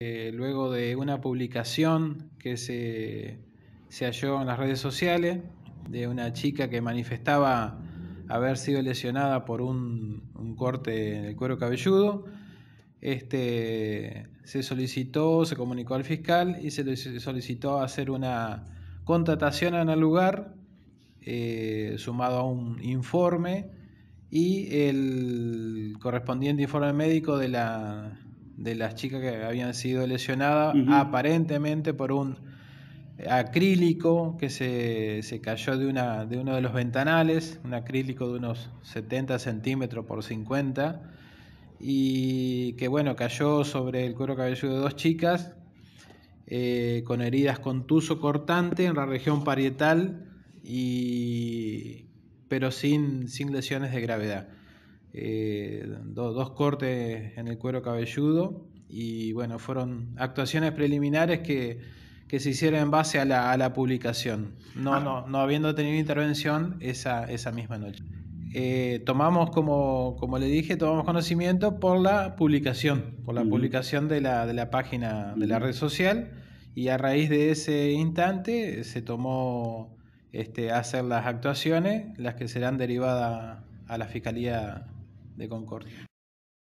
Eh, luego de una publicación que se, se, halló en las redes sociales de una chica que manifestaba haber sido lesionada por un, un corte en el cuero cabelludo, este, se solicitó, se comunicó al fiscal y se le solicitó hacer una contratación en el lugar, eh, sumado a un informe y el correspondiente informe médico de la de las chicas que habían sido lesionadas aparentemente por un acrílico que se, se, cayó de, una, de uno de los ventanales, un acrílico de unos 70 centímetros por 50, y que bueno, cayó sobre el cuero cabelludo de dos chicas eh, con heridas contuso cortante en la región parietal, y, pero sin, sin lesiones de gravedad. Eh, dos cortes en el cuero cabelludo y bueno, fueron actuaciones preliminares que, que se hicieron en base a la, a la publicación, no, ah. no, no habiendo tenido intervención esa, esa misma noche. Eh, tomamos, como, como le dije, tomamos conocimiento por la publicación, por la publicación de la, de la página de la red social y a raíz de ese instante se tomó este, hacer las actuaciones, las que serán derivadas a la Fiscalía de Concordia.